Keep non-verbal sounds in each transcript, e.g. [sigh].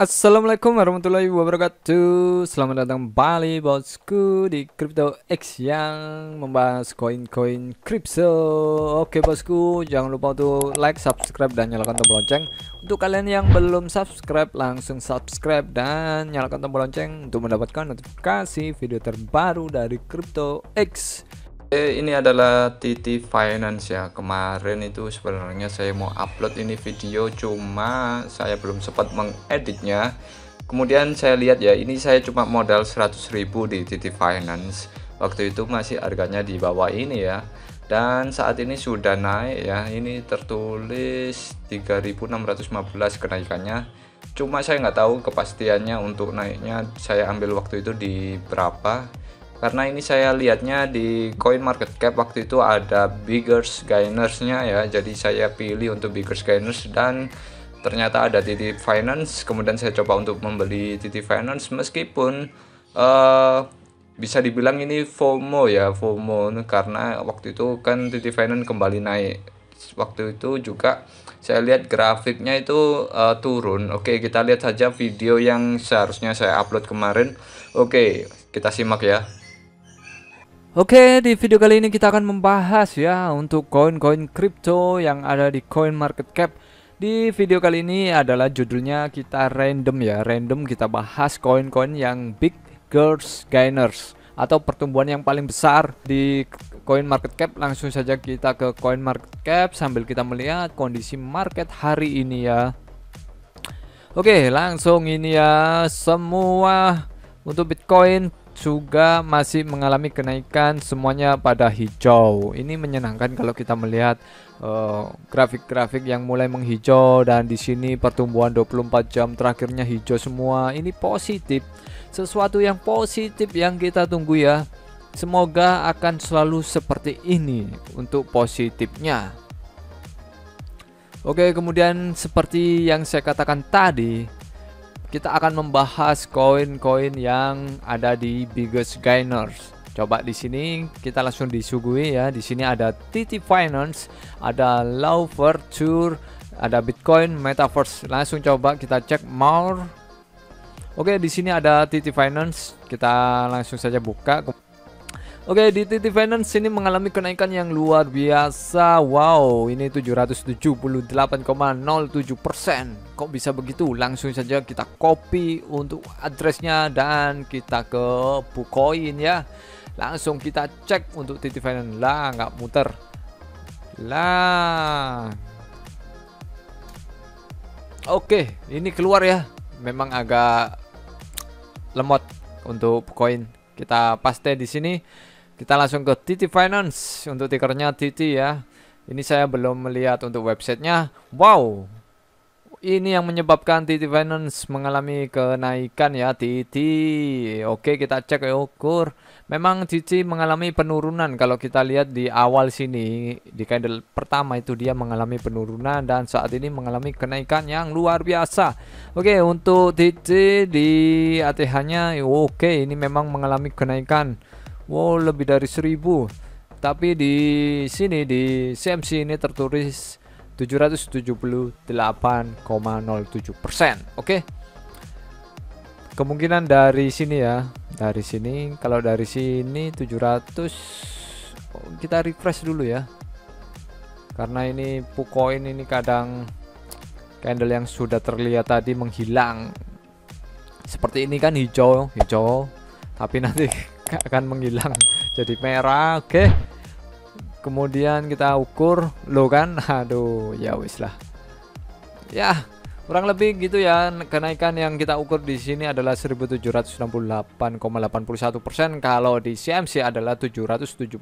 Assalamualaikum warahmatullahi wabarakatuh. Selamat datang kembali bosku di Crypto X yang membahas koin-koin crypto Oke bosku jangan lupa untuk like, subscribe, dan nyalakan tombol lonceng. Untuk kalian yang belum subscribe langsung subscribe dan nyalakan tombol lonceng Untuk mendapatkan notifikasi video terbaru dari Crypto X Eh, ini adalah TT Finance ya. Kemarin itu sebenarnya saya mau upload ini video cuma saya belum sempat mengeditnya. Kemudian saya lihat ya ini saya cuma modal 100.000 di TT Finance. Waktu itu masih harganya di bawah ini ya. Dan saat ini sudah naik ya. Ini tertulis 3615 kenaikannya. Cuma saya nggak tahu kepastiannya untuk naiknya. Saya ambil waktu itu di berapa karena ini saya lihatnya di coin market cap waktu itu ada biggers gainersnya ya. Jadi saya pilih untuk biggers gainers dan ternyata ada TT Finance. Kemudian saya coba untuk membeli TT Finance meskipun uh, bisa dibilang ini FOMO ya FOMO. Karena waktu itu kan TT Finance kembali naik. Waktu itu juga saya lihat grafiknya itu uh, turun. Oke kita lihat saja video yang seharusnya saya upload kemarin. Oke kita simak ya Oke, di video kali ini kita akan membahas ya untuk koin-koin crypto yang ada di coin market cap. Di video kali ini adalah judulnya kita random ya, random kita bahas koin-koin yang big girls gainers atau pertumbuhan yang paling besar di coin market cap. Langsung saja kita ke coin market cap sambil kita melihat kondisi market hari ini ya. Oke, langsung ini ya semua untuk Bitcoin juga masih mengalami kenaikan semuanya pada hijau. Ini menyenangkan kalau kita melihat eh, grafik-grafik uh, yang mulai menghijau dan di sini pertumbuhan 24 jam terakhirnya hijau semua. Ini positif sesuatu yang positif yang kita tunggu ya. Semoga akan selalu seperti ini untuk positifnya. Oke kemudian seperti yang saya katakan tadi kita akan membahas koin-koin yang ada di biggest gainers. Coba di sini kita langsung disuguhi ya. Di sini ada TT Finance, ada Low Virtue, ada Bitcoin, Metaverse. Langsung coba kita cek more. Oke, di sini ada TT Finance. Kita langsung saja buka. Oke, di TT Finance ini mengalami kenaikan yang luar biasa. Wow, ini 778,07%. Kok bisa begitu? Langsung saja kita copy untuk addressnya dan kita ke Bukoin ya. Langsung kita cek untuk TT Finance. Lah, nggak muter. Lah. Oke, ini keluar ya. Memang agak lemot untuk koin. Kita paste di sini kita langsung ke TT Finance untuk tickernya TT ya. Ini saya belum melihat untuk websitenya. Wow, ini yang menyebabkan TT Finance mengalami kenaikan ya TT. Oke kita cek ya ukur. Memang TT mengalami penurunan kalau kita lihat di awal sini di candle pertama itu dia mengalami penurunan dan saat ini mengalami kenaikan yang luar biasa. Oke untuk TT di ATH-nya oke ini memang mengalami kenaikan Wow, lebih dari 1000. Tapi di sini di CMC ini tertulis 778,07%. Oke. Kemungkinan dari sini ya. Dari sini kalau dari sini 700 kita refresh dulu ya. Karena ini Pukoin ini kadang candle yang sudah terlihat tadi menghilang. Seperti ini kan hijau, hijau. Tapi nanti [laughs] akan menghilang jadi merah oke. Kemudian kita ukur lo kan? [laughs] Aduh ya wis lah. Ya kurang lebih gitu ya. Kenaikan yang kita ukur di sini adalah 1768,81 persen. Kalau di CMC adalah 778,07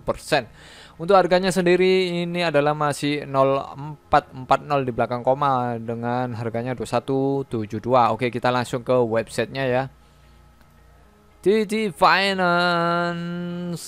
persen. Untuk harganya sendiri ini adalah masih 0440 di belakang koma dengan harganya 2172 oke kita langsung ke websitenya ya. Titi Finance.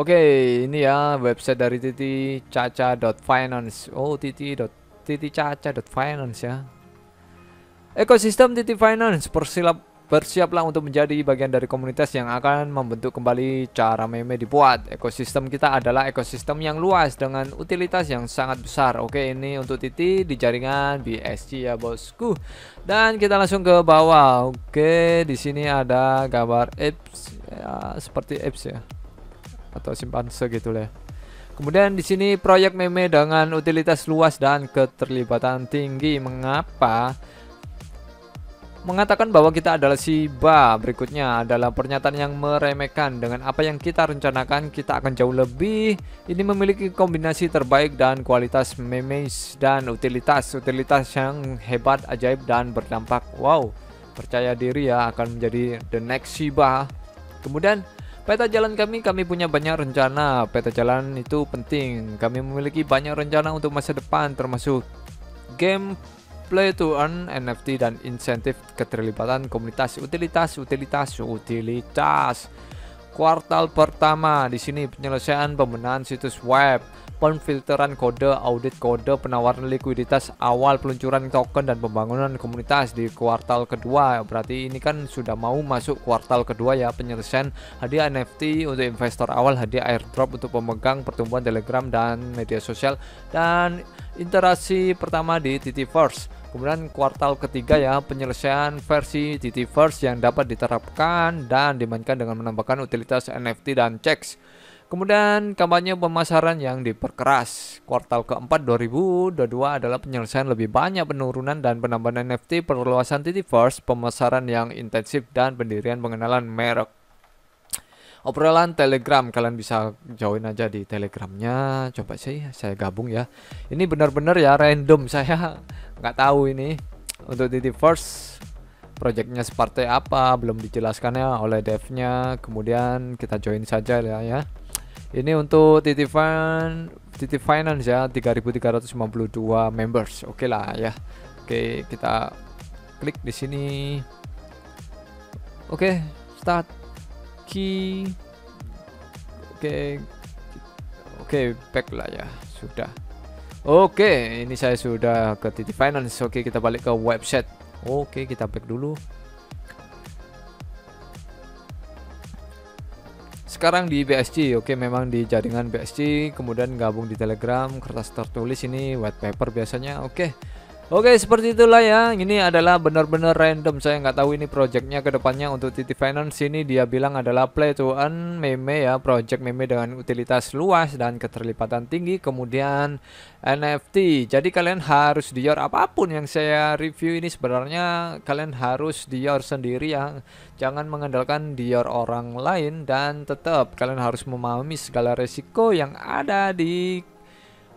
Oke, ini ya website dari Titi Caca.finance. Oh, Titi Titi Caca.finance ya. Ekosistem Titi Finance persilap bersiaplah untuk menjadi bagian dari komunitas yang akan membentuk kembali cara meme dibuat. Ekosistem kita adalah ekosistem yang luas dengan utilitas yang sangat besar. Oke, ini untuk Titi di jaringan BSC ya, bosku. Dan kita langsung ke bawah. Oke, di sini ada gambar apps ya, seperti apps ya. Atau simpanse gitu lah. Kemudian di sini proyek meme dengan utilitas luas dan keterlibatan tinggi. Mengapa? mengatakan bahwa kita adalah Shiba. Berikutnya adalah pernyataan yang meremehkan dengan apa yang kita rencanakan kita akan jauh lebih. Ini memiliki kombinasi terbaik dan kualitas memes dan utilitas utilitas yang hebat, ajaib dan berdampak. Wow, percaya diri ya akan menjadi the next Shiba. Kemudian Peta jalan kami, kami punya banyak rencana. Peta jalan itu penting. Kami memiliki banyak rencana untuk masa depan, termasuk game play to earn NFT dan insentif keterlibatan komunitas utilitas utilitas utilitas kuartal pertama di sini penyelesaian pembenahan situs web pemfilteran kode audit kode penawaran likuiditas awal peluncuran token dan pembangunan komunitas di kuartal kedua berarti ini kan sudah mau masuk kuartal kedua ya penyelesaian hadiah NFT untuk investor awal hadiah airdrop untuk pemegang pertumbuhan telegram dan media sosial dan interaksi pertama di TT First Kemudian kuartal ketiga ya penyelesaian versi TT First yang dapat diterapkan dan dimainkan dengan menambahkan utilitas NFT dan checks. Kemudian kampanye pemasaran yang diperkeras. Kuartal keempat 2022 adalah penyelesaian lebih banyak penurunan dan penambahan NFT, perluasan First, pemasaran yang intensif dan pendirian pengenalan merek. Obrolan Telegram kalian bisa join aja di Telegramnya. Coba sih saya gabung ya. Ini benar-benar ya random. [laughs] Saya nggak tahu ini untuk di first projectnya seperti apa belum dijelaskan ya oleh devnya. Kemudian kita join saja ya ya ini untuk titipan titip finance ya 3352 members. Oke okay lah ya. Oke okay, kita klik di sini. Oke okay, start key. Oke oke back lah ya sudah. Oke ini saya sudah ke titik finance. Oke kita balik ke website. Oke kita back dulu sekarang di BSC oke memang di jaringan BSC kemudian gabung di Telegram kertas tertulis ini white paper biasanya oke Oke seperti itulah ya. Ini adalah benar-benar random. Saya nggak tahu ini projectnya ke depannya Untuk Titi Finance. Ini dia bilang adalah Play to earn meme ya. Project meme dengan utilitas luas Dan keterlibatan tinggi. Kemudian NFT Jadi kalian harus dior. Apa pun yang saya review ini Sebenarnya kalian harus dior sendiri ya. Jangan mengandalkan dior orang lain Dan tetap kalian harus memahami segala resiko yang ada di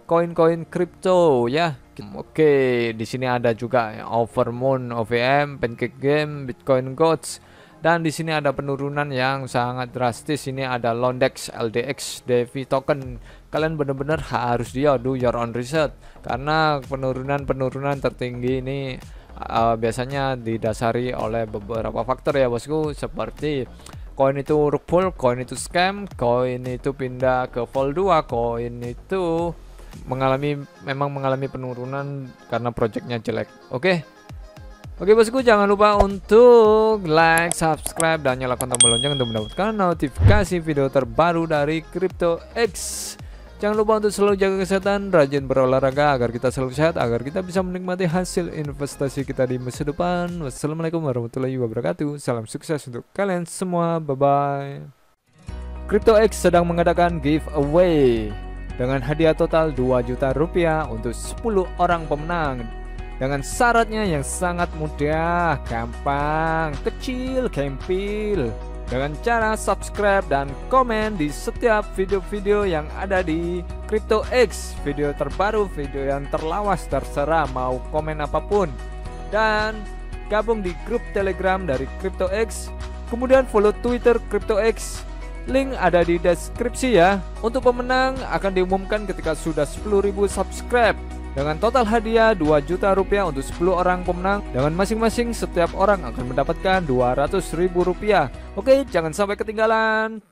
koin-koin kripto ya Oke, di sini ada juga Overmoon, OVM, Pancake Game, Bitcoin Gods, dan di sini ada penurunan yang sangat drastis. Ini ada Londex, LDX, Devi Token. Kalian benar-benar harus dia do your own research karena penurunan-penurunan tertinggi ini uh, biasanya didasari oleh beberapa faktor ya bosku seperti koin itu rug pull, koin itu scam, koin itu pindah ke vol 2, koin itu mengalami memang mengalami penurunan karena projectnya jelek. Oke. Oke bosku jangan lupa untuk like, subscribe dan nyalakan tombol lonceng untuk mendapatkan notifikasi video terbaru dari Crypto X. Jangan lupa untuk selalu jaga kesehatan, rajin berolahraga agar kita selalu sehat, agar kita bisa menikmati hasil investasi kita di masa depan. Wassalamualaikum warahmatullahi wabarakatuh. Salam sukses untuk kalian semua. Bye bye. Crypto X sedang mengadakan giveaway dengan hadiah total 2 juta rupiah untuk 10 orang pemenang. Dengan syaratnya yang sangat mudah, gampang, kecil, gempil. Dengan cara subscribe dan komen di setiap video-video yang ada di Crypto X video terbaru, video yang terlawas terserah mau komen apa pun. Dan gabung di grup telegram dari Crypto X kemudian follow Twitter Crypto X Link ada di deskripsi ya. Untuk pemenang akan diumumkan ketika sudah 10.000 subscribe dengan total hadiah 2 juta rupiah untuk 10 orang pemenang dengan masing-masing setiap orang akan mendapatkan 200 ribu rupiah. Oke, jangan sampai ketinggalan.